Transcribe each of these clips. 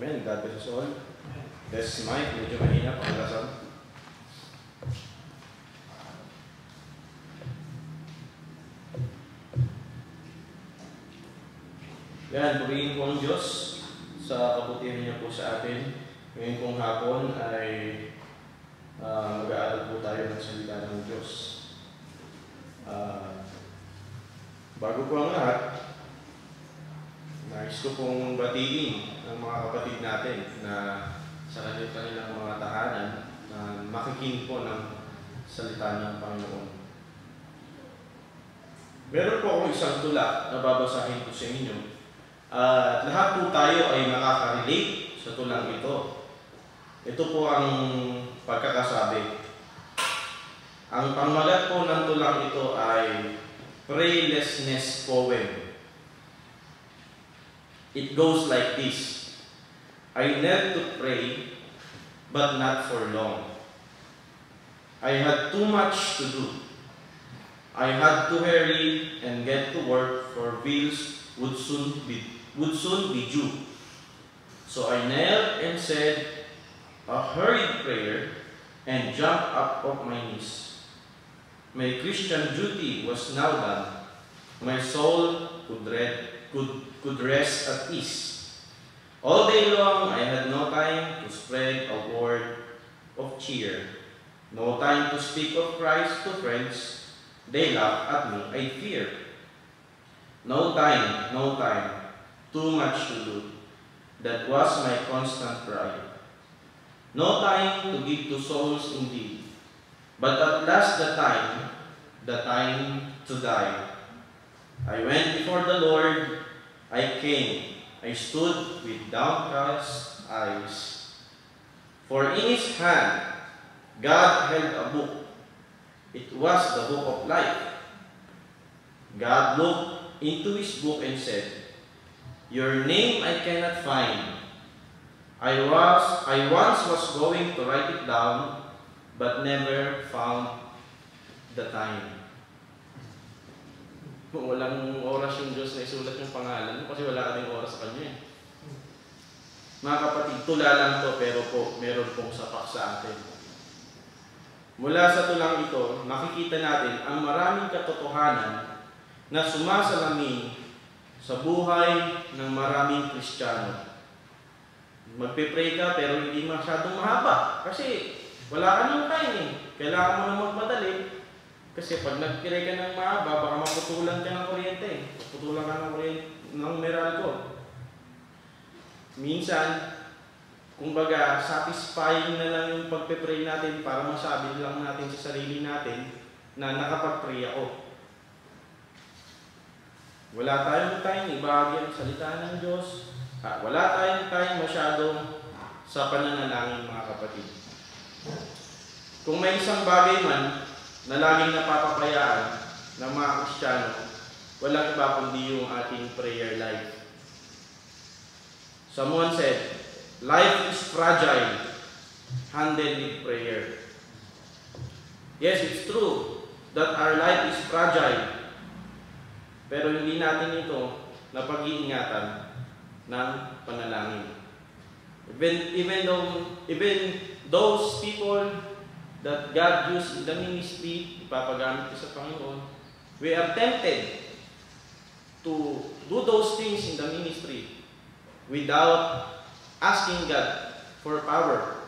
Amen. God bless us all. This mic, medyo mahina pakalasan. Yan, purihin po ang Diyos sa kabutihan niya po sa atin. Ngayon pong hapon ay uh, mag-aaral po tayo ng salita ng Diyos. Ah, bago po ang lahat, nais ko pong batiin ang mga kapatid natin na sa kanilang kanilang mga tahanan na makikinig po ng salita ng Panginoon. Meron po akong isang tula na babasahin ko sa inyo. At lahat po tayo ay nakaka-relate sa tulang ito. Ito po ang pagkakasabi. Ang pamagat po ng tulang ito ay Praylessness Poem. It goes like this. I knelt to pray, but not for long. I had too much to do. I had to hurry and get to work, for bills would soon be, would soon be due. So I knelt and said a hurried prayer and jumped up off my knees. My Christian duty was now done. My soul could, read, could, could rest at ease. All day long, I had no time to spread a word of cheer, no time to speak of Christ to friends. They laugh at me, I fear. No time, no time, too much to do. That was my constant cry. No time to give to souls indeed, but at last the time, the time to die. I went before the Lord, I came, I stood with downcast eyes. For in his hand, God held a book. It was the book of life. God looked into his book and said, Your name I cannot find. I was I once was going to write it down, but never found the time. Kung walang oras yung Diyos na isulat yung pangalan mo, kasi wala kaming oras sa Kanya eh. Mga kapatid, tula lang to pero po meron pong sapak sa atin. Mula sa tulang ito, makikita natin ang maraming katotohanan na sumasalamin sa buhay ng maraming Kristiyano. Magpe-pray ka pero hindi masyadong mahaba kasi wala ka nang time eh. Kailangan mo na magmadali kasi pag nag-pray ka ng mahaba, baka maputulan ka ng kuryente eh. Maputulan ka ng kuryente ng Meralco. Minsan, kumbaga, satisfying na lang yung pagpe-pray natin para masabi lang natin sa sarili natin na nakapag-pray ako. Wala tayong time, ibahagi ang salita ng Diyos. Ah, wala tayong time masyadong sa pananalangin mga kapatid. Kung may isang bagay man na laging napapapayaan ng mga Kristiyano, walang iba kundi yung ating prayer life. Someone said, Life is fragile, handled with prayer. Yes, it's true that our life is fragile. Pero hindi natin ito na pag-iingatan ng panalangin. Even, even, though, even those people that God used in the ministry, ipapagamit ko sa Panginoon, we are tempted to do those things in the ministry without asking God for power.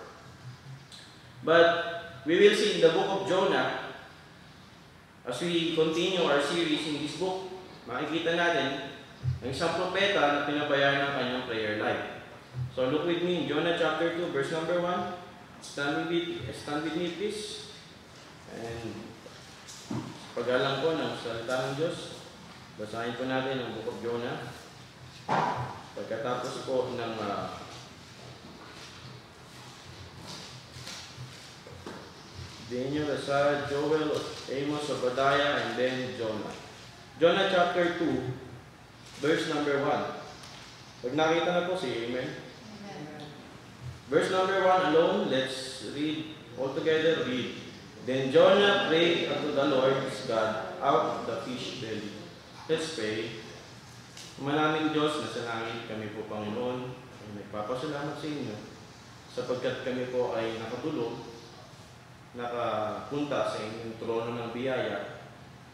But we will see in the book of Jonah, as we continue our series in this book, makikita natin ang isang propeta na pinabayaan ng kanyang prayer life. So look with me in Jonah chapter 2, verse number 1. Stand with, stand with please. And pag-alang ko ng salita ng Diyos, basahin po natin ang book of Jonah. Pagkatapos po ng uh, Daniel, Isaiah, Joel, Amos, Obadiah, and then Jonah. Jonah chapter 2, verse number 1. Pag nakita na po si Amen. Verse number 1 alone, let's read all together. Read. Then Jonah prayed unto the Lord his God out of the fish belly. Let's pray. Manaming Diyos na sa langit kami po Panginoon, Ay nagpapasalamat sa inyo sapagkat kami po ay nakatulog, nakapunta sa inyong trono ng biyaya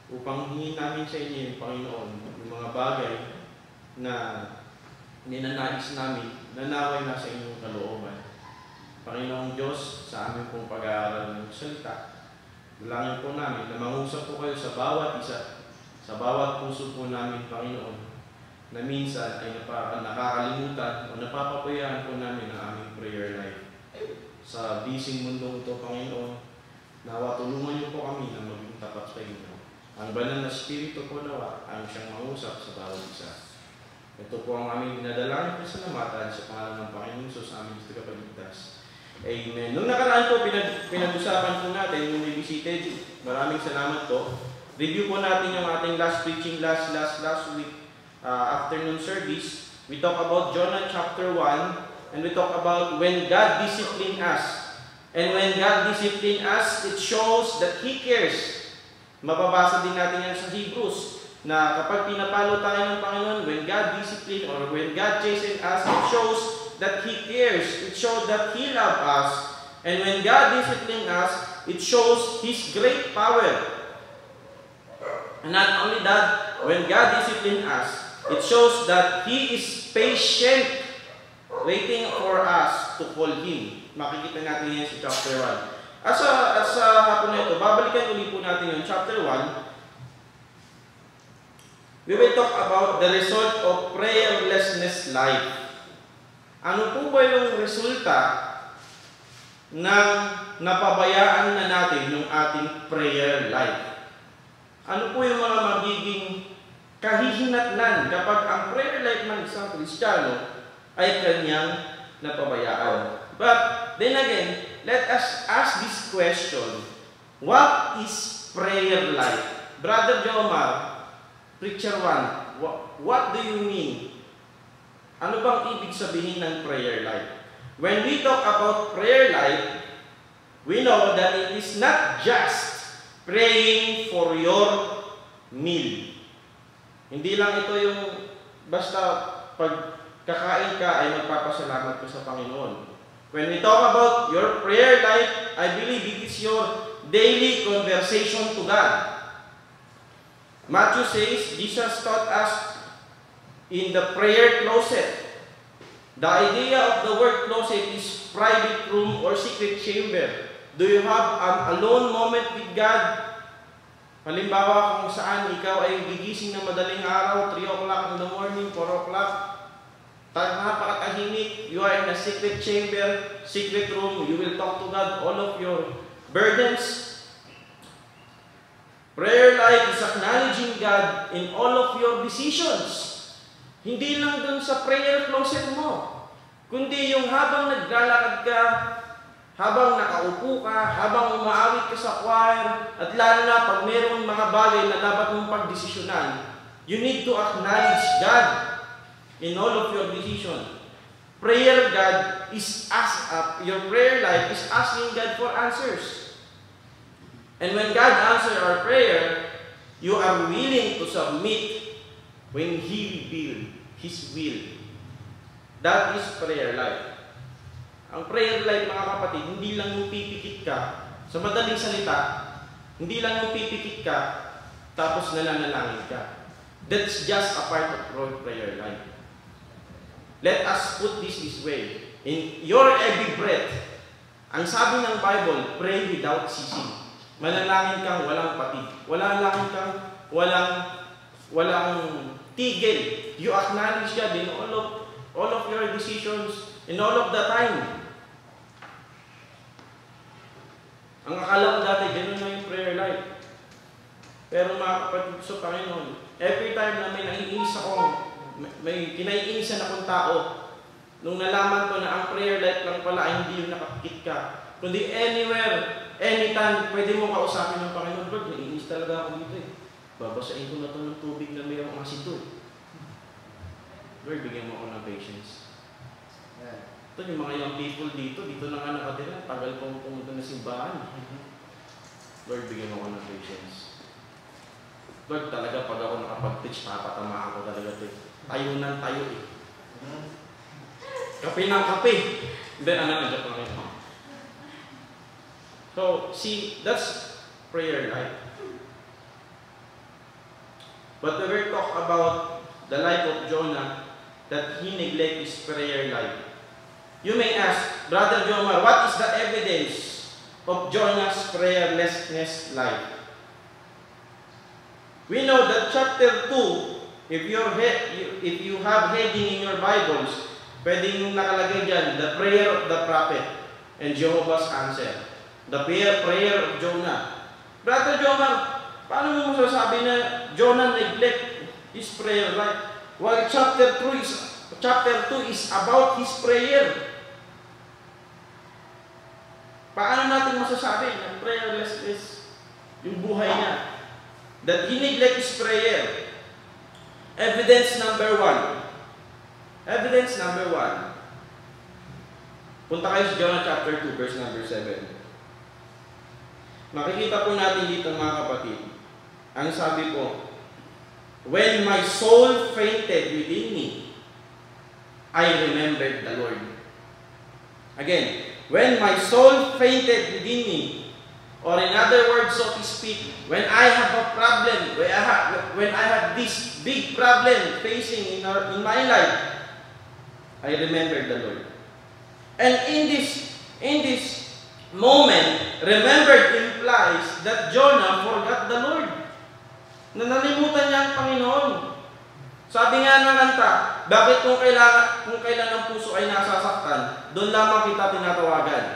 upang hingin namin sa inyo Panginoon yung mga bagay na ninanais namin na naway na sa inyong kalooban. Panginoong Diyos, sa aming pong pag-aaral ng salita, dalangin po namin na mangusap po kayo sa bawat isa, sa bawat puso po namin, Panginoon, na minsan ay nakakalimutan o napapapayaan po namin ang aming prayer life. Sa busy mundong ito, Panginoon, nawa tulungan niyo po kami na maging tapat sa inyo. Ang banal na Espiritu po nawa ang siyang mangusap sa bawat isa. Ito po ang aming dinadalangin sa salamatan sa pangalan ng Panginoon Jesus, aming Diyos Kapagligtas. Amen. Nung nakaraan po, pinag pinag-usapan po natin yung we. Maraming salamat po. Review po natin yung ating last preaching last last last week uh, afternoon service. We talk about Jonah chapter 1 and we talk about when God disciplined us. And when God disciplined us, it shows that He cares. Mababasa din natin yan sa Hebrews na kapag pinapalo tayo ng Panginoon, when God discipline or when God chasten us, it shows that He cares. It shows that He loves us. And when God disciplines us, it shows His great power. And not only that, when God disciplines us, it shows that He is patient, waiting for us to call Him. Makikita natin yan sa chapter 1. At sa, at sa hapon na ito, babalikan ulit po natin yung chapter 1. We will talk about the result of prayerlessness life. Ano po ba yung resulta ng napabayaan na natin yung ating prayer life? Ano po yung mga magiging kahihinatnan kapag ang prayer life ng isang Kristiyano ay kanyang napabayaan? But then again, let us ask this question. What is prayer life? Brother Jomar, Preacher 1, what, what do you mean? Ano bang ibig sabihin ng prayer life? When we talk about prayer life, we know that it is not just praying for your meal. Hindi lang ito yung basta pag kakain ka ay magpapasalamat ka sa Panginoon. When we talk about your prayer life, I believe it is your daily conversation to God. Matthew says, Jesus taught us in the prayer closet. The idea of the word closet is private room or secret chamber. Do you have an alone moment with God? Halimbawa kung saan ikaw ay gigising ng madaling araw, 3 o'clock in the morning, 4 o'clock, napakatahimik, you are in a secret chamber, secret room, you will talk to God all of your burdens, Prayer life is acknowledging God in all of your decisions. Hindi lang dun sa prayer closet mo, kundi yung habang naglalakad ka, habang nakaupo ka, habang umaawit ka sa choir, at lalo na pag mayroong mga bagay na dapat mong pagdesisyonan, you need to acknowledge God in all of your decisions. Prayer God is ask, uh, your prayer life is asking God for answers. And when God answers our prayer, you are willing to submit when He will, His will. That is prayer life. Ang prayer life, mga kapatid, hindi lang yung ka, sa madaling salita, hindi lang yung ka, tapos nananalangin ka. That's just a part of prayer life. Let us put this this way. In your every breath, ang sabi ng Bible, pray without ceasing. Manalangin kang walang pati. Wala lang kang walang walang tigil. You acknowledge God in all of all of your decisions in all of the time. Ang akala ko dati, ganun na yung prayer life. Pero mga kapatid sa Panginoon, every time na may naiinis akong, may kinaiinisan akong tao, nung nalaman ko na ang prayer life lang pala ay hindi yung nakapikit ka, kundi anywhere, anytime, pwede mo kausapin ng Panginoon, Lord, naiinis talaga ako dito eh. Babasain ko na ito ng tubig na mayroong asin Lord, bigyan mo ako ng patience. Yeah. Ito yung mga young people dito, dito na nga nakatira, tagal kong pumunta na simbahan. Lord, bigyan mo ako ng patience. Lord, talaga pag ako nakapag-teach, papatamaan ko talaga ito. Tayo ng tayo eh. Kape ng kape. Hindi, ano na, joke lang. So, see, that's prayer life. But we will talk about the life of Jonah, that he neglect his prayer life. You may ask, Brother Jomar, what is the evidence of Jonah's prayerlessness life? We know that chapter 2, if, you're if you have heading in your Bibles, pwedeng nakalagay dyan, the prayer of the prophet and Jehovah's answer. The prayer, prayer of Jonah. Brother Jomar, paano mo masasabi na Jonah neglect his prayer life? While chapter 2 is, chapter 2 is about his prayer. Paano natin masasabi na prayerless is yung buhay niya? That he neglect his prayer. Evidence number one. Evidence number one. Punta kayo sa Jonah chapter 2, verse number 7. Makikita po natin dito mga kapatid. Ang sabi po, When my soul fainted within me, I remembered the Lord. Again, When my soul fainted within me, or in other words, so to speak, when I have a problem, when I have, when I have this big problem facing in, our, in my life, I remember the Lord. And in this, in this moment, remembered implies that Jonah forgot the Lord. Na nalimutan niya ang Panginoon. Sabi nga ng kanta, bakit kung kailangan kung kailan ang puso ay nasasaktan, doon lamang kita tinatawagan.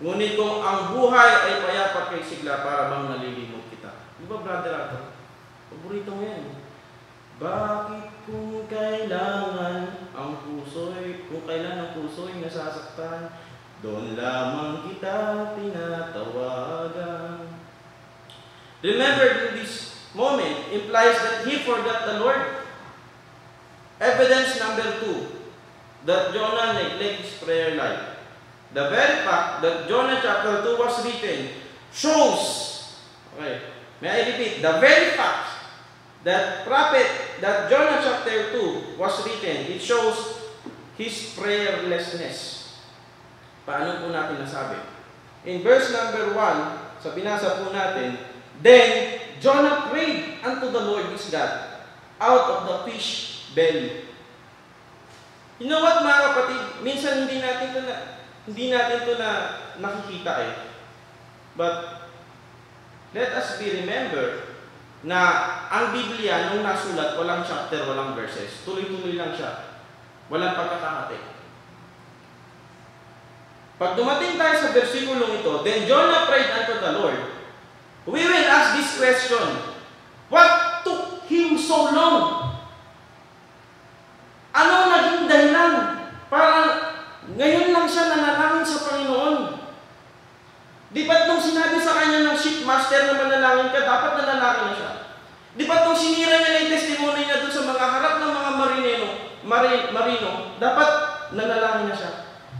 Ngunit kung ang buhay ay payapat kay sigla para bang nalilimot kita. Di ba brother ato? Paborito mo yan. Bakit kung kailangan ang puso ay, kung kailan ang puso ay nasasaktan, doon lamang kita tinatawagan. Remember this moment implies that he forgot the Lord. Evidence number two, that Jonah neglects prayer life. The very fact that Jonah chapter 2 was written shows, okay, may I repeat, the very fact that prophet, that Jonah chapter 2 was written, it shows his prayerlessness. Paano po natin nasabi? In verse number 1, sa binasa po natin, Then Jonah prayed unto the Lord his God out of the fish belly. You know what mga kapatid, minsan hindi natin to na, hindi natin to na nakikita eh. But let us be remember na ang Biblia nung nasulat, walang chapter, walang verses. Tuloy-tuloy lang siya. Walang pagkakahati. Pag dumating tayo sa versikulong ito, Then Jonah prayed unto the Lord. We will ask this question, What took him so long ano naging dahilan para ngayon lang siya nanalangin sa Panginoon? Di ba't nung sinabi sa kanya ng shipmaster na manalangin ka, dapat nanalangin na siya? Di ba't nung sinira niya na yung testimony niya doon sa mga harap ng mga marinero, mari, marino, dapat nanalangin na siya?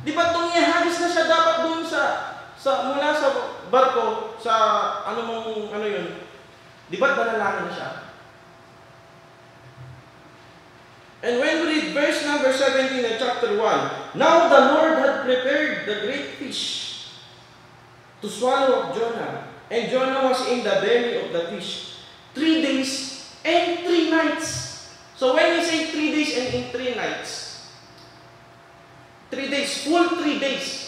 Di ba't nung ihagis na siya dapat sa mula sa barko, sa ano mong, ano yun, di ba't nanalangin na siya? And when we read verse number 17 of chapter 1, Now the Lord had prepared the great fish to swallow up Jonah. And Jonah was in the belly of the fish three days and three nights. So when we say three days and in three nights, three days, full three days,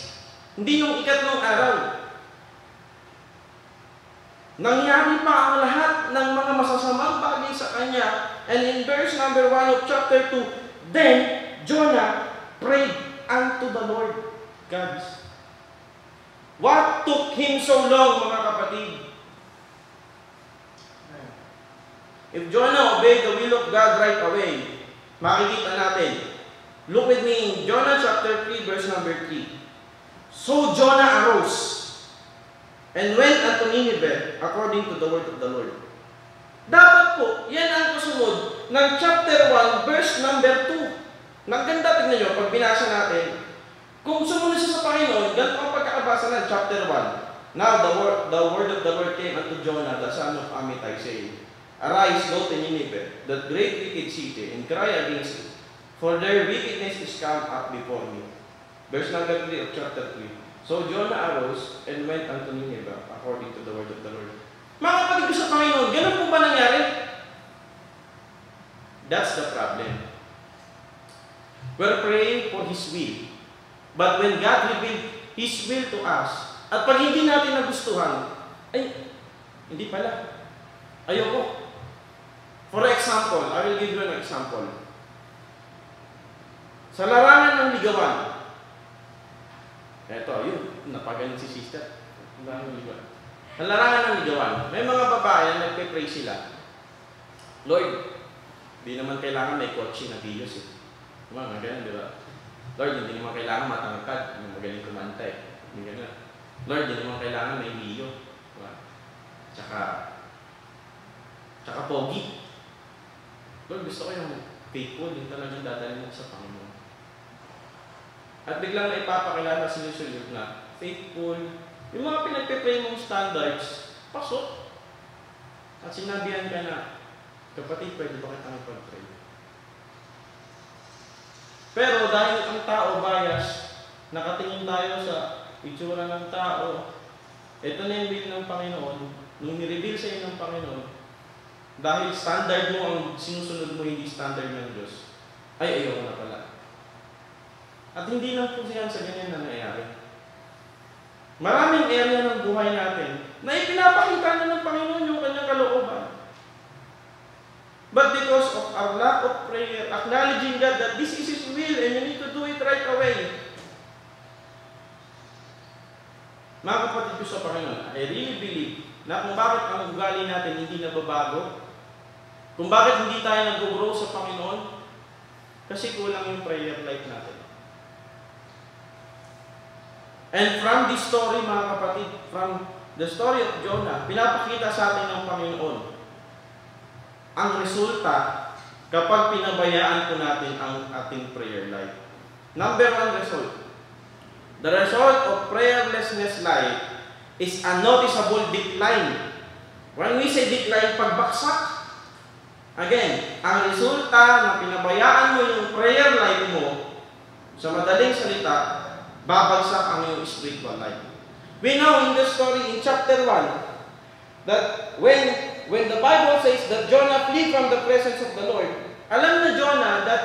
hindi nung ikatlong araw. Nangyari pa ang lahat ng mga masasamang bagay sa kanya And in verse number 1 of chapter 2, then Jonah prayed unto the Lord. Guys, what took him so long, mga kapatid? If Jonah obeyed the will of God right away, makikita natin. Look with me in Jonah chapter 3, verse number 3. So Jonah arose and went unto Nineveh according to the word of the Lord. Dapat po, yan ang kasunod ng chapter 1, verse number 2. Nagganda, tignan nyo, pag binasa natin, kung sumunod siya sa Panginoon, ganito ang pagkakabasa ng chapter 1. Now the word, the word of the Lord came unto Jonah, the son of Amittai, saying, Arise, go to Nineveh, that great wicked city, and cry against it. for their wickedness is come up before me. Verse number 3 of chapter 3. So Jonah arose and went unto Nineveh according to the word of the Lord. Mga kapatid ko sa Panginoon, ganun po ba nangyari? That's the problem. We're praying for His will. But when God revealed His will to us, at pag hindi natin nagustuhan, ay, hindi pala. Ayoko. For example, I will give you an example. Sa larangan ng ligawan, eto, yun, napagaling si sister. Larangan ng ligawan. Sa larangan ng ligawan, may mga babae na nagpe-pray sila. Lord, di naman kailangan may kotse na Diyos eh. Mga ganyan, di ba? Lord, hindi naman kailangan matangkad, magaling kumanta. Hindi ganyan. Lord, hindi naman kailangan may liyo. Diba? Tsaka, tsaka pogi. Lord, gusto ko yung faithful, yung talagang dadalhin mo sa Panginoon. At biglang na ipapakilala sinusunod na faithful, yung mga pinagpe-pray mong standards, pasok. At sinabihan ka na, kapatid, pwede ba kitang ipag-pray? Pero dahil ang tao bias, nakatingin tayo sa itsura ng tao, ito na yung will ng Panginoon, nung nireveal sa iyo ng Panginoon, dahil standard mo ang sinusunod mo, hindi standard ng Diyos, ay ayaw na pala. At hindi lang po siya sa ganyan na nangyayari. Maraming area ng buhay natin na ipinapakita na ng Panginoon yung kanyang kalooban. But because of our lack of prayer, acknowledging God that this is His will and you need to do it right away. Mga kapatid ko sa Panginoon, I really believe na kung bakit ang ugali natin hindi nababago, kung bakit hindi tayo nag-grow sa Panginoon, kasi kulang yung prayer life natin. And from this story, mga kapatid, from the story of Jonah, pinapakita sa atin ng Panginoon ang resulta kapag pinabayaan po natin ang ating prayer life. Number one result. The result of prayerlessness life is a noticeable decline. When we say decline, pagbaksak. Again, ang resulta na pinabayaan mo yung prayer life mo, sa madaling salita, babagsak ang iyong spiritual life. We know in the story in chapter 1 that when when the Bible says that Jonah flee from the presence of the Lord, alam na Jonah that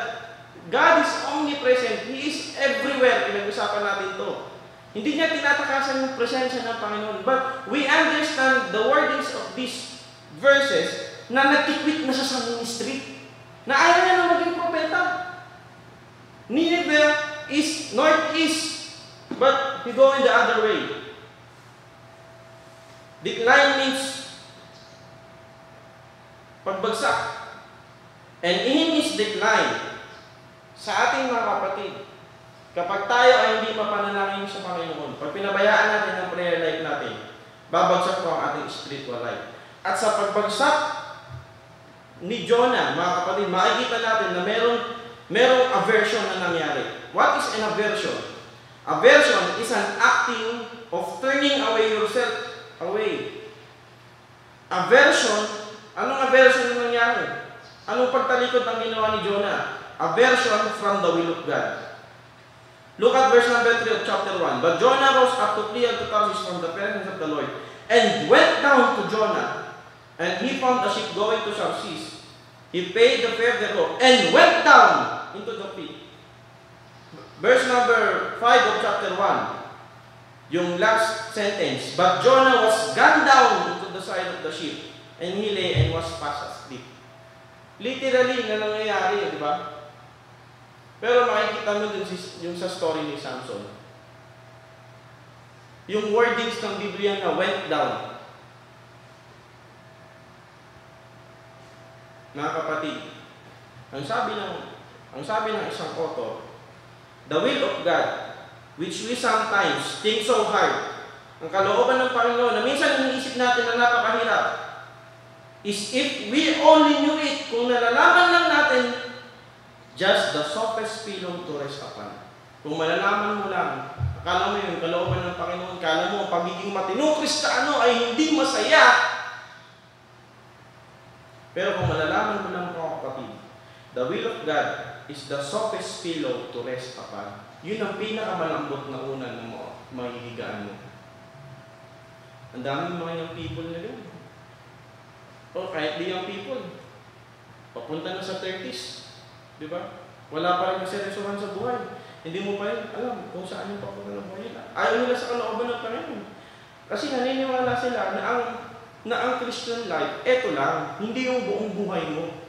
God is omnipresent. He is everywhere. Pinag-usapan natin to. Hindi niya tinatakasan yung presensya ng Panginoon. But we understand the wordings of these verses na nagtikwit na siya sa ministry. Na ayaw niya na maging propeta. Nineveh is northeast, but he go in the other way. Decline means pagbagsak. And in his decline, sa ating mga kapatid, kapag tayo ay hindi mapanalangin sa Panginoon, pag pinabayaan natin ang prayer life natin, babagsak po ang ating spiritual life. At sa pagbagsak ni Jonah, mga kapatid, makikita natin na meron, merong aversion na nangyari. What is an aversion? Aversion is an acting of turning away yourself away. Aversion, anong aversion na nangyari? Anong pagtalikod ang ginawa ni Jonah? Aversion from the will of God. Look at verse number 3 of chapter 1. But Jonah rose up to flee unto Tarshish from the presence of the Lord, and went down to Jonah, and he found a ship going to Tarshish. He paid the fare thereof, and went down into the pit. Verse number 5 of chapter 1, yung last sentence, But Jonah was gone down into the side of the ship, and he lay and was fast asleep. Literally na nangyayari, di ba? Pero makikita mo din yung sa story ni Samson. Yung wordings ng Biblia na went down. Mga kapatid, ang sabi ng ang sabi ng isang author, the will of God, which we sometimes think so hard, ang kalooban ng Panginoon na minsan iniisip natin na napakahirap, is if we only knew it, kung nalalaman lang natin, just the softest pillow to rest upon. Kung malalaman mo lang, akala mo yung kalooban ng Panginoon, akala mo pagiging matinong Kristiyano ay hindi masaya. Pero kung malalaman mo lang mga kapatid, the will of God is the softest pillow to rest upon. Yun ang pinakamalambot na una na mo, mahihigaan mo. Ang daming mga young people na yun. O kahit di young people, papunta na sa 30s. Di ba? Wala pa rin kaseryosohan sa buhay. Hindi mo pa rin alam kung saan yung papunta ng buhay nila. Ayaw nila sa kalooban ng Panginoon. Kasi naniniwala sila na ang na ang Christian life, eto lang, hindi yung buong buhay mo.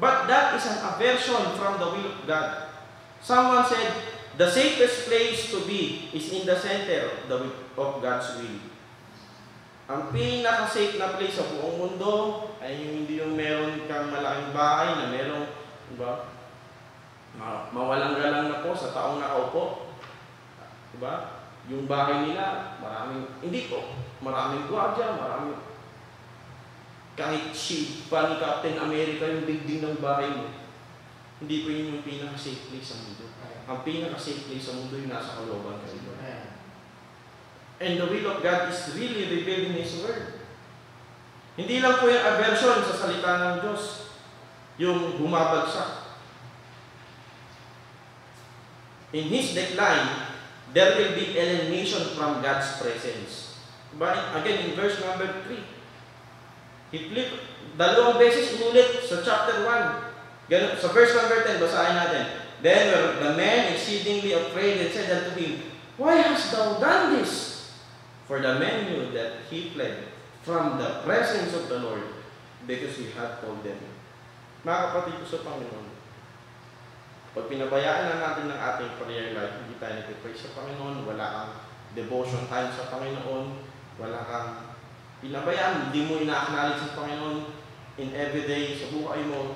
But that is an aversion from the will of God. Someone said, the safest place to be is in the center of, the, of God's will. Ang pinaka-safe na place sa buong mundo ay yung hindi yung meron kang malaking bahay na merong, diba, ma mawalang galang na po sa taong nakaupo. Diba? Yung bahay nila, maraming, hindi po, maraming gwardiya, maraming, kahit ship pa ni Captain America yung dingding ng bahay mo, hindi po yun yung pinaka-safe place sa mundo. Ang pinaka-safe place sa mundo yung nasa kalooban ka rin. And the will of God is really revealed in His Word. Hindi lang po yung aversion sa salita ng Diyos, yung bumabagsak. In His decline, there will be alienation from God's presence. But again, in verse number 3, Flipped, dalawang beses inulit sa chapter 1. Ganun, sa verse number 10, basahin natin. Then the men exceedingly afraid and said unto him, Why hast thou done this? For the men knew that he fled from the presence of the Lord because he had told them. Mga kapatid ko sa Panginoon, pag pinabayaan na natin ng ating prayer life, hindi tayo nag-pray sa Panginoon, wala kang devotion time sa Panginoon, wala kang pinabayaan, hindi mo ina-acknowledge sa Panginoon in everyday sa buhay mo,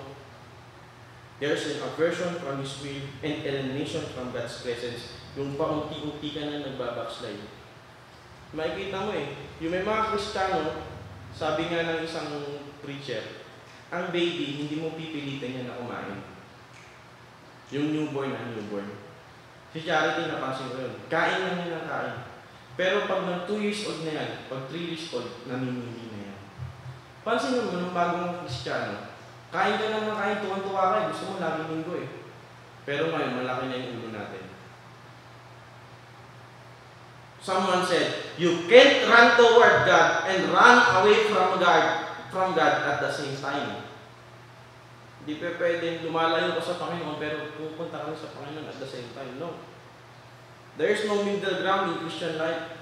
there's an aversion from His will and alienation from God's presence. Yung paunti-unti ka na nagbabackslide. Makikita mo eh, yung may mga Kristiyano, sabi nga ng isang preacher, ang baby, hindi mo pipilitin niya na kumain. Yung newborn na newborn. Si Charity, napansin ko yun. Kain lang niya ng kain. Pero pag nag 2 years old na yan, pag 3 years old, namimili na yan. Pansin mo, nung bagong Kristiyano, kain ka lang ng kain, tuwan-tuwa ka, gusto mo laging linggo eh. Pero ngayon, malaki na yung ulo natin. Someone said, you can't run toward God and run away from God, from God at the same time. Hindi pa pwedeng lumalayo ka sa Panginoon pero pupunta ka sa Panginoon at the same time. No. There is no middle ground in Christian life.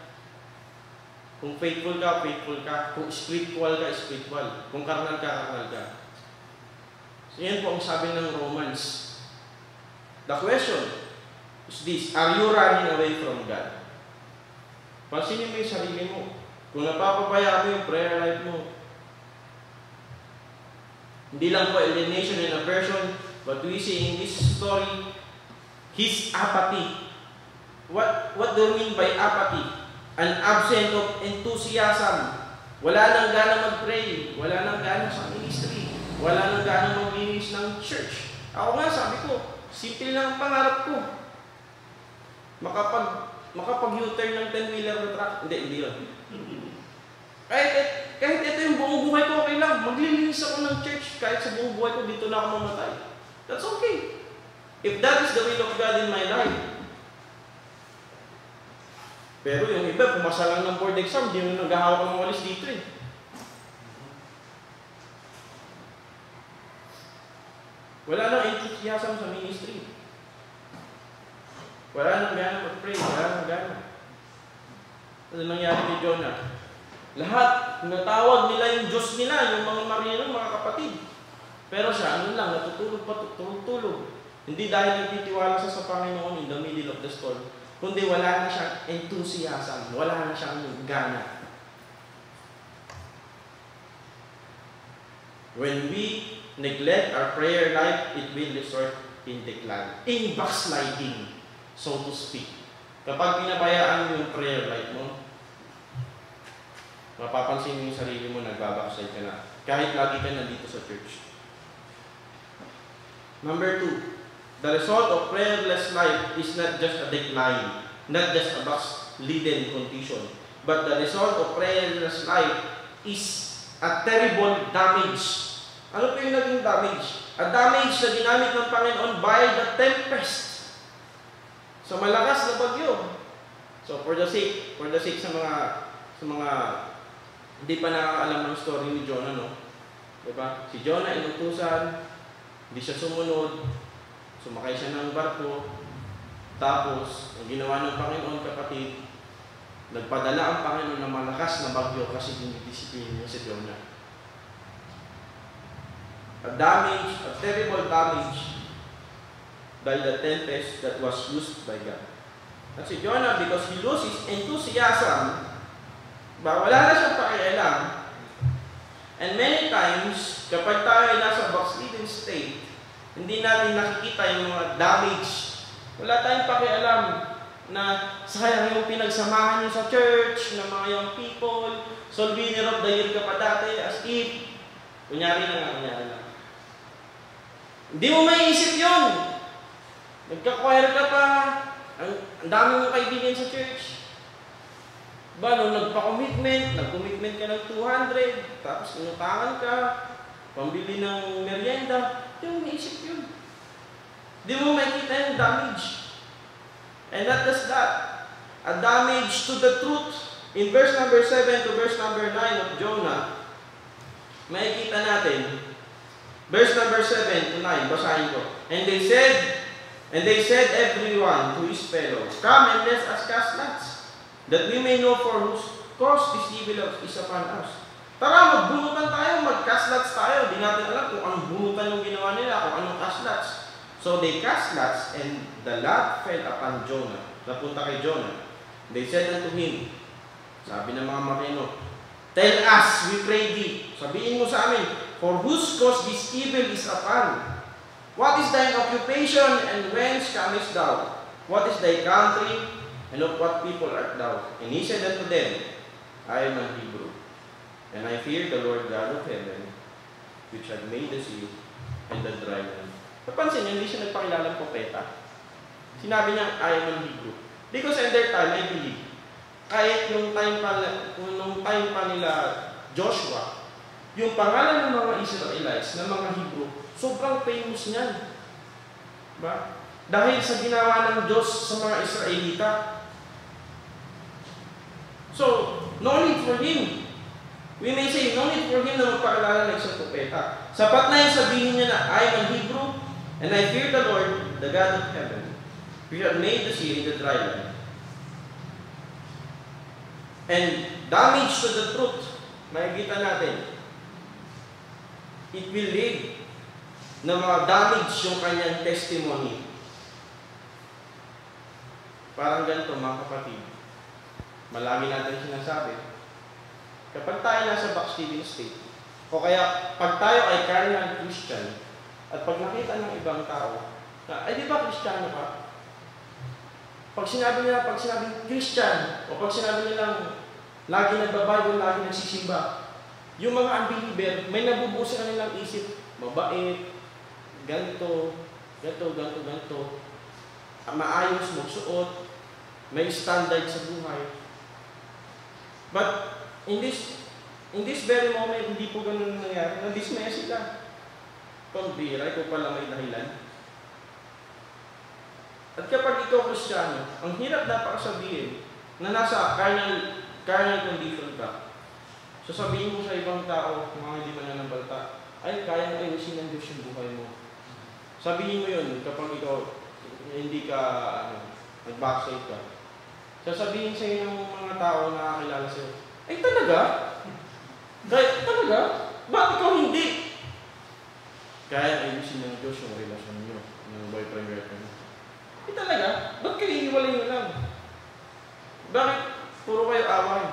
Kung faithful ka, faithful ka. Kung spiritual ka, spiritual. Kung karnal ka, karnal ka. So yan po ang sabi ng Romans. The question is this, are you running away from God? Pansinin mo yung sarili mo. Kung napapabaya mo yung prayer life mo, hindi lang po alienation and aversion, but we see in this story, his apathy. What, what do you mean by apathy? An absence of enthusiasm. Wala nang gana mag-pray. Wala nang gana sa ministry. Wala nang gana maglinis ng church. Ako nga, sabi ko, simple lang ang pangarap ko. Makapag, makapag U-turn ng 10-wheeler na truck. Hindi, hindi yun. Kahit, kahit ito yung buong buhay ko, okay lang. Maglilinis ako ng church. Kahit sa buong buhay ko, dito na ako mamatay. That's okay. If that is the will of God in my life. Pero yung iba, pumasa lang ng board exam, di mo naghahawak ng walis dito eh. Wala nang enthusiasm sa ministry. Wala nang gana mag-pray. Wala nang gana. Ano nangyari kay Jonah? Lahat, natawag nila yung Diyos nila, yung mga marino, mga kapatid. Pero siya, ano lang, natutulog pa, tulog-tulog. Hindi dahil nagtitiwala siya sa Panginoon in the middle of the storm, kundi wala na siyang enthusiasm, wala na siyang gana. When we neglect our prayer life, it will resort in decline, in backsliding, so to speak. Kapag pinabayaan mo yung prayer life mo, mapapansin mo yung sarili mo, nagbabackslide ka na. Kahit lagi ka nandito sa church. Number two, the result of prayerless life is not just a decline, not just a backslidden condition, but the result of prayerless life is a terrible damage. Ano po yung naging damage? A damage na ginamit ng Panginoon by the tempest. Sa malakas na bagyo. So for the sake, for the sake sa mga sa mga hindi pa nakakaalam ng story ni Jonah, no? Diba? Si Jonah inutusan, hindi siya sumunod, sumakay siya ng barko, tapos, ang ginawa ng Panginoon, kapatid, nagpadala ang Panginoon ng malakas na bagyo kasi dinidisiplin niya si Jonah. A damage, a terrible damage by the tempest that was used by God. At si Jonah, because he loses enthusiasm, ba, wala na siyang pakialam. And many times, kapag tayo ay nasa backslidden state, hindi natin nakikita yung mga damage. Wala tayong pakialam na sayang yung pinagsamahan niyo sa church, ng mga young people, so winner of the year ka pa dati, as if, kunyari na nga, kunyari na. Hindi mo maiisip yun. Nagka-choir ka pa, ang, ang dami mong kaibigan sa church. Ba, nung nagpa-commitment, nag-commitment ka ng 200, tapos inutangan ka, pambili ng merienda, hindi mo maisip yun. Hindi mo makikita yung damage. And not just that, a damage to the truth. In verse number 7 to verse number 9 of Jonah, makikita natin, verse number 7 to 9, basahin ko. And they said, And they said everyone to his fellows, Come and let us cast lots, that we may know for whose cause this evil is upon us. Tara, magbunutan tayo, mag-cast lots tayo. Di natin alam kung anong bunutan yung ginawa nila, kung anong cast lots. So they cast lots, and the lot fell upon Jonah. Napunta kay Jonah. They said unto him, sabi ng mga marino, Tell us, we pray thee, sabihin mo sa amin, for whose cause this evil is upon What is thine occupation, and whence comest thou? What is thy country, and of what people art thou? And he said unto them, I am a Hebrew, and I fear the Lord God of heaven, which had made the sea and the dry land. Napansin niyo, hindi siya nagpakilala ng propeta. Sinabi niya, I am a Hebrew. Because in their time, I believe, kahit yung time pa, nung time pa nila Joshua, yung pangalan ng mga Israelites, ng mga Hebrew, sobrang famous niyan. Ba? Dahil sa ginawa ng Diyos sa mga Israelita. So, no need for him. We may say, no need for him na magpakilala ng isang propeta. Sapat na yung sabihin niya na, I am a Hebrew, and I fear the Lord, the God of heaven, who had made the sea and the dry land. And damage to the truth, makikita natin, it will lead na mga damage yung kanyang testimony. Parang ganito mga kapatid. Malami natin sinasabi. Kapag tayo nasa backsliding state, o kaya pag tayo ay carnal Christian, at pag nakita ng ibang tao, na, ay di ba Kristiyano ka? Pag sinabi nila, pag sinabi Christian, o pag sinabi nilang lagi nagbabible, lagi nagsisimba, yung mga unbeliever, may nabubuo sa kanilang isip, mabait, ganito, ganito, ganito, ganito, maayos magsuot, may standard sa buhay. But in this in this very moment, hindi po ganun nangyari. Nadismaya sila. Pambira, ikaw pala may dahilan. At kapag ikaw kristyano, ang hirap dapat sabihin na nasa carnal, carnal condition ka. Sasabihin mo sa ibang tao, mga hindi mananabalta, ay kaya ayusin ng Diyos yung buhay mo. Sabihin mo yun kapag ikaw hindi ka ano, nag-backside ka. Sasabihin sa iyo ng mga tao na nakakilala sa'yo, ay talaga? Kaya talaga? Bakit ikaw hindi? Kaya ayusin ng Diyos yung relasyon niyo ng boyfriend girlfriend. Ay talaga? Ba't kayo hiwalay nyo lang? Bakit puro kayo away?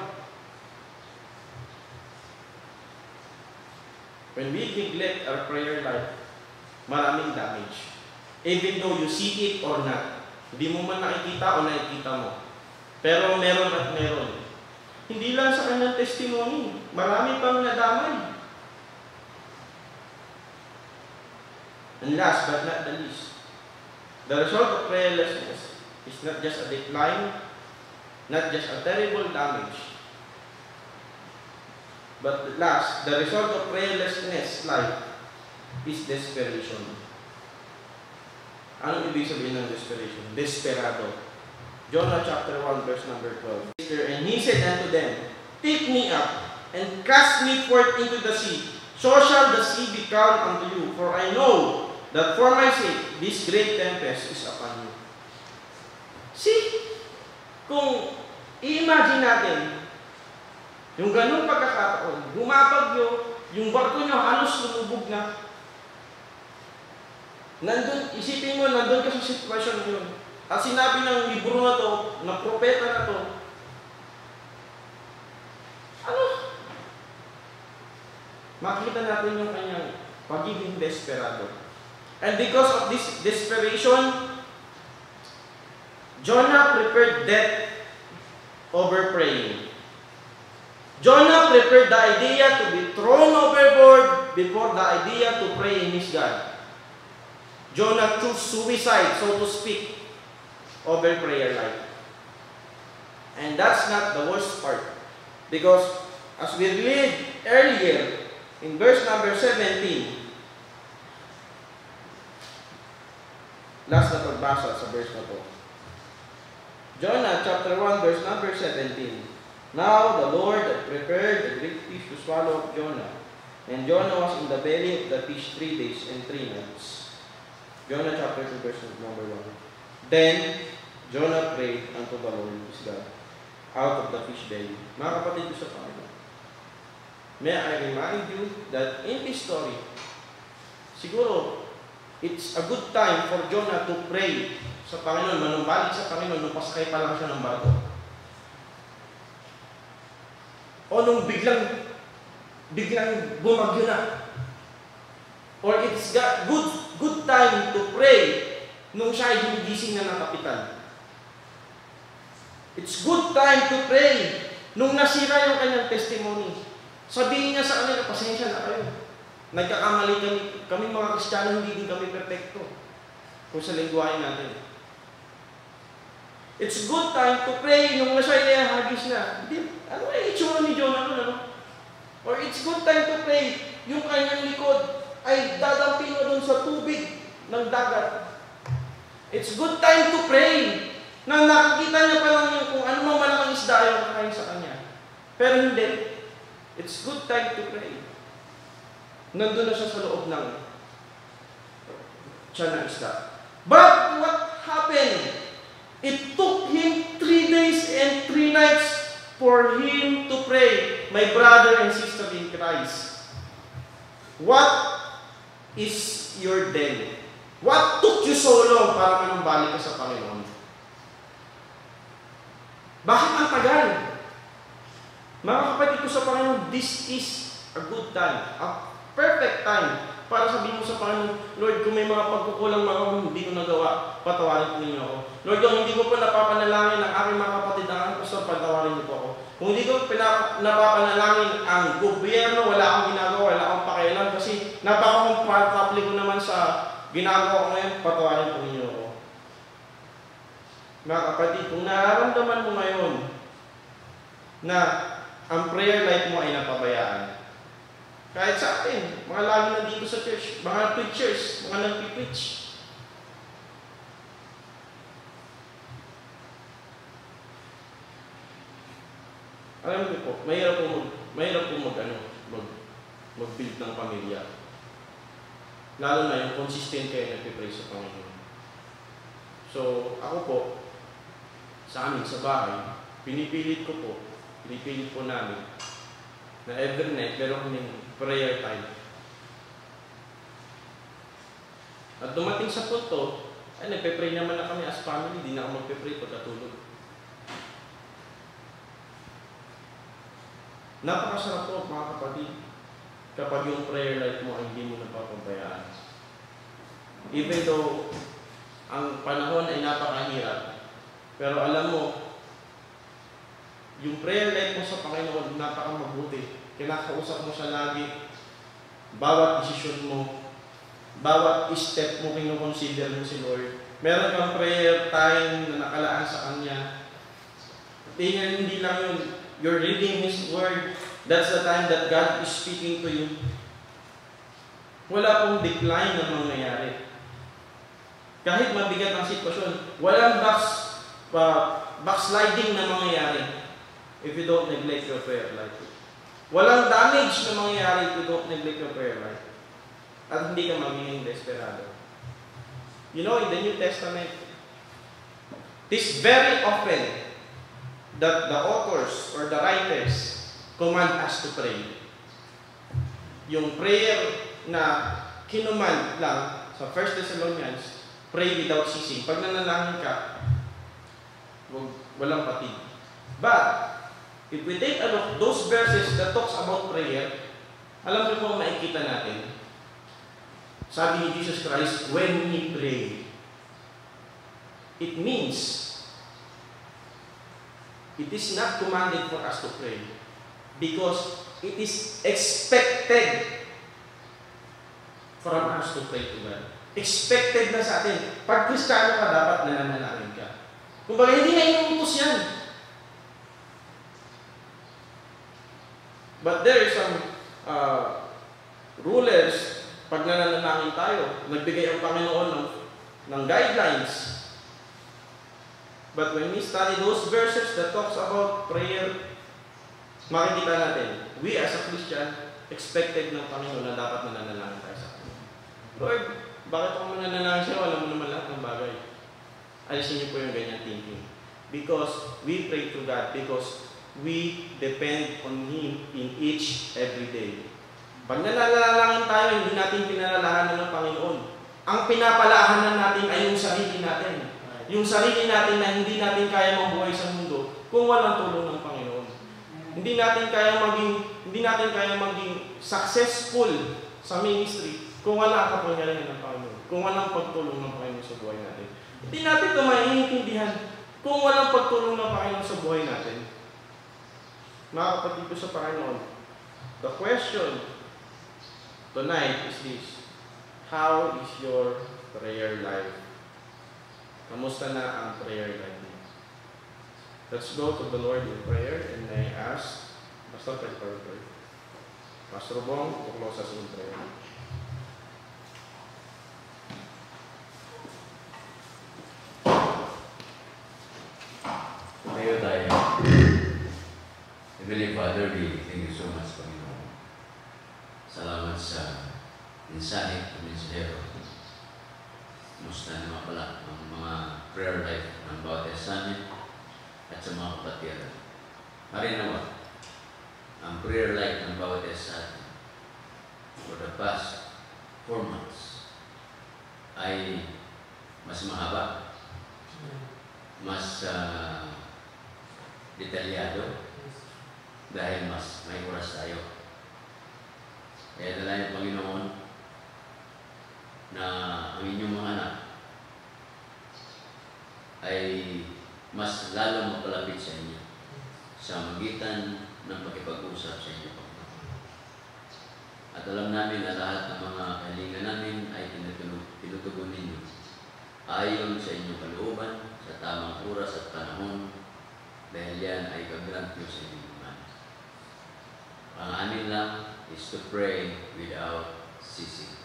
When we neglect our prayer life, maraming damage. Even though you see it or not. Hindi mo man nakikita o nakikita mo. Pero meron at meron. Hindi lang sa kanyang testimony. Marami pang nadamay. And last but not the least, the result of prayerlessness is not just a decline, not just a terrible damage, but last, the result of prayerlessness life is desperation. Anong ibig sabihin ng desperation? Desperado. Jonah chapter 1 verse number 12. And he said unto them, Take me up, and cast me forth into the sea. So shall the sea be calm unto you, for I know that for my sake this great tempest is upon you. See, kung i-imagine natin, yung ganung pagkakataon, bumabagyo, yung barko nyo halos lumubog na, nandun, isipin mo, nandun ka sa sitwasyon yun. At sinabi ng libro na to, ng propeta na to, ano? Makita natin yung kanyang pagiging desperado. And because of this desperation, Jonah prepared death over praying. Jonah prepared the idea to be thrown overboard before the idea to pray in his God. Jonah chose suicide, so to speak, over prayer life. And that's not the worst part. Because as we read earlier in verse number 17, last na pagbasa sa verse na to. Jonah chapter 1 verse number 17. Now the Lord prepared a great fish to swallow up Jonah. And Jonah was in the belly of the fish three days and three nights. Jonah chapter 2 verse number 1. Then Jonah prayed unto the Lord his God out of the fish belly. Mga kapatid ko sa Panginoon. May I remind you that in this story, siguro, it's a good time for Jonah to pray sa Panginoon, manumbalik sa Panginoon nung pasakay pa lang siya ng barko. O nung biglang, biglang bumagyo na. Or it's got good, good time to pray nung siya ay hinigising na ng kapitan. It's good time to pray nung nasira yung kanyang testimony. Sabihin niya sa kanila, pasensya na kayo. Nagkakamali kami, kami mga Kristiyano, hindi din kami perfecto. Kung sa lingwahe natin. It's good time to pray nung nasa hagis na. Hindi, ano ay itsura ni Jonah nun, ano? Or it's good time to pray yung kanyang likod ay dadamping na dun sa tubig ng dagat. It's good time to pray na nakikita niya pa lang yung kung ano mang malaking isda yung kakain sa kanya. Pero hindi. It's good time to pray. Nandun na siya sa loob ng siya ng isda. But what happened? It took him three days and three nights for him to pray, my brother and sister in Christ. What is your day? What took you so long para manumbalik ka sa Panginoon? Bakit ang tagal? Mga kapatid ko sa Panginoon, this is a good time, a perfect time para sabihin mo sa Panginoon, Lord, kung may mga pagkukulang mga hindi ko nagawa, patawarin po ninyo ako. Lord, kung hindi ko po napapanalangin ang aking mga kapatid na ang pastor, patawarin niyo po ako. Kung hindi ko napapanalangin ang gobyerno, wala akong ginagawa, wala akong pakialam kasi napaka-comfortable ko naman sa ginagawa ko ngayon, patawarin po ninyo. Mga kapatid, kung nararamdaman mo ngayon na ang prayer life mo ay napabayaan, kahit sa atin, mga lagi na dito sa church, mga preachers, mga nagpipreach, alam niyo po, mahirap po mag, mahirap po mag, ano, mag, mag-build ng pamilya. Lalo na yung consistent kayo nagpipray sa Panginoon. So, ako po, sa amin, sa bahay, pinipilit ko po, pinipilit po namin, na every night, meron kaming prayer time. At dumating sa punto, ay nagpe-pray naman na kami as family, di na ako magpe-pray pagkatulog. Napakasarap po mga kapatid kapag yung prayer life mo ay hindi mo napapabayaan. Even though ang panahon ay napakahirap, pero alam mo, yung prayer life mo sa Panginoon, napakamabuti. Kinakausap mo siya lagi. Bawat desisyon mo, bawat step mo, kinukonsider mo si Lord. Meron kang prayer time na nakalaan sa Kanya. Tingnan, hindi lang yun. You're reading His Word. That's the time that God is speaking to you. wala pong decline na mangyayari. Kahit mabigat ang sitwasyon, walang box, backsliding na mangyayari if you don't neglect your prayer life. Walang damage na mangyayari if you don't neglect your prayer life. At hindi ka magiging desperado. You know, in the New Testament, it is very often that the authors or the writers command us to pray. Yung prayer na kinuman lang sa 1 Thessalonians Pray without ceasing. Pag nanalangin ka, walang patig. But, if we take a look, those verses that talks about prayer, alam niyo kung makikita natin, sabi ni Jesus Christ, when we pray, it means it is not commanded for us to pray because it is expected from us to pray to God. Expected na sa atin. Pag kristyano ka, dapat nananalangin. Kumbaga, hindi na inuutos yan. But there is some uh, rulers, pag nananalangin tayo, nagbigay ang Panginoon ng, ng guidelines. But when we study those verses that talks about prayer, makikita natin, we as a Christian, expected ng Panginoon na dapat nananalangin tayo sa Kanya. Lord, bakit ako mananalangin siya? Wala mo naman lahat ng bagay. Alisin niyo po yung ganyan thinking. Because we pray to God because we depend on Him in each every day. Pag nalalangin tayo, hindi natin pinalalahanan ng Panginoon. Ang pinapalahanan natin ay yung sarili natin. Yung sarili natin na hindi natin kaya mabuhay sa mundo kung walang tulong ng Panginoon. Hindi natin kaya maging hindi natin kaya maging successful sa ministry kung wala ang kapangyarihan ng Panginoon, kung walang pagtulong ng Panginoon sa buhay natin. Hindi natin ito maiintindihan kung walang pagtulong ng Panginoon sa buhay natin. Mga kapatid ko sa Panginoon, the question tonight is this. How is your prayer life? Kamusta na ang prayer life niyo? Let's go to the Lord in prayer and I ask Pastor Pedro Pastor Bong to close us in prayer. Tayo tayo. Heavenly Father, we thank you so much, Panginoon. Salamat sa mensahe ng mensahero. Musta naman pala ang mga prayer life ng bawat namin at sa mga kapatiran. Marin naman, ang prayer life ng bawat isa atin for the past four months ay mas mahaba, mas uh, detalyado dahil mas may oras tayo. Kaya dala ng Panginoon na ang inyong mga anak ay mas lalo magpalapit sa inyo sa magitan ng pakipag-usap sa inyo, Panginoon. At alam namin na lahat ng mga kahilingan namin ay tinutugon ninyo ayon sa inyong kalooban, sa tamang oras at panahon dahil yan ay gagrant nyo sa inyong naman. Ang amin lang is to pray without ceasing.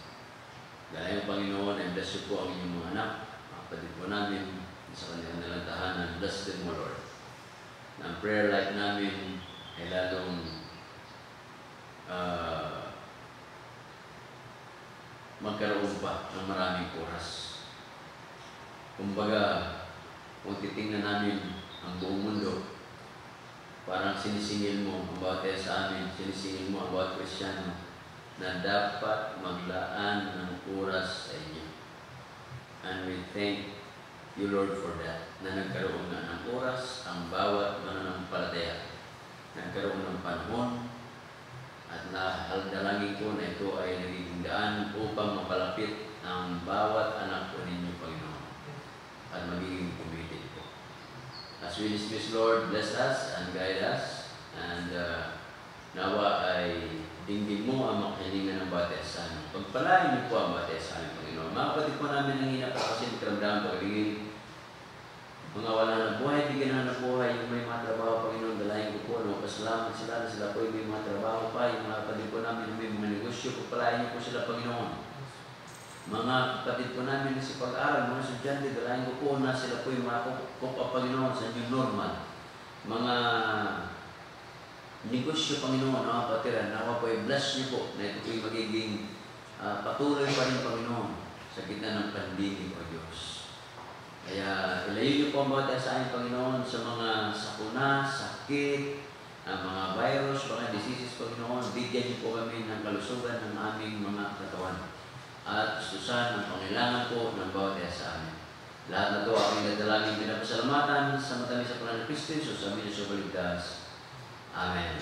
Dahil yung Panginoon, ay bless you po ang inyong mga anak, mga kapatid po namin, sa kanilang nalang tahanan, bless them, O Lord. Na ang prayer life namin ay lalong uh, magkaroon pa ng maraming oras. Kumbaga, kung titingnan namin ang buong mundo, parang sinisingil mo ang bawat sa amin, sinisingil mo ang bawat Krisyano dapat maglaan ng oras sa inyo. And we thank you, Lord, for that, na nagkaroon na ng oras ang bawat mananampalataya. Nagkaroon ng panahon at nahaldalangin ko na ito ay nagiging daan upang mapalapit ang bawat anak ko ninyo, Panginoon, at magiging committed po. As we dismiss, Lord, bless us and guide us, and uh, nawa ay dinggin mo ang makahilingan ng bates sa amin. Pagpalain niyo po ang bates sa amin, Panginoon. Mga kapatid po namin ang hina pa kasi karamdaman pagiging mga wala na buhay, bigyan na ng buhay, yung may matrabaho, Panginoon, dalayan ko po, ano, Nagpapasalamat sila na sila po ay may mga trabaho pa, yung mga kapatid po namin na may mga negosyo, pagpalain niyo po sila, Panginoon. Mga kapatid po namin na sa pag-aaral, mga estudyante, dalayan ko po na sila po yung mga kupa, Panginoon, sa inyong normal. Mga negosyo, Panginoon, mga kapatiran, nawa po i-bless niyo po na ito po yung magiging ah, patuloy pa rin, Panginoon, sa gitna ng pandemic, O Diyos. Kaya ilayo niyo po ang bawat amin, Panginoon, sa mga sakuna, sakit, ang mga virus, mga diseases, Panginoon, bigyan niyo po kami ng kalusugan ng aming mga katawan at gustusan ng pangailangan po ng bawat sa amin. Lahat na ito aking dadalangin pinapasalamatan sa matamis sa Kristo Jesus, sa amin sa baligtas. 아멘.